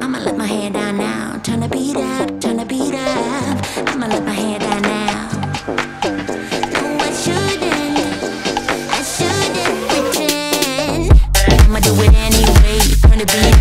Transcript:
I'ma let my hair down now. Turn the beat up, turn the beat up. I'ma let my hair down now. No, I shouldn't. I shouldn't pretend. I'ma do it anyway. Turn the beat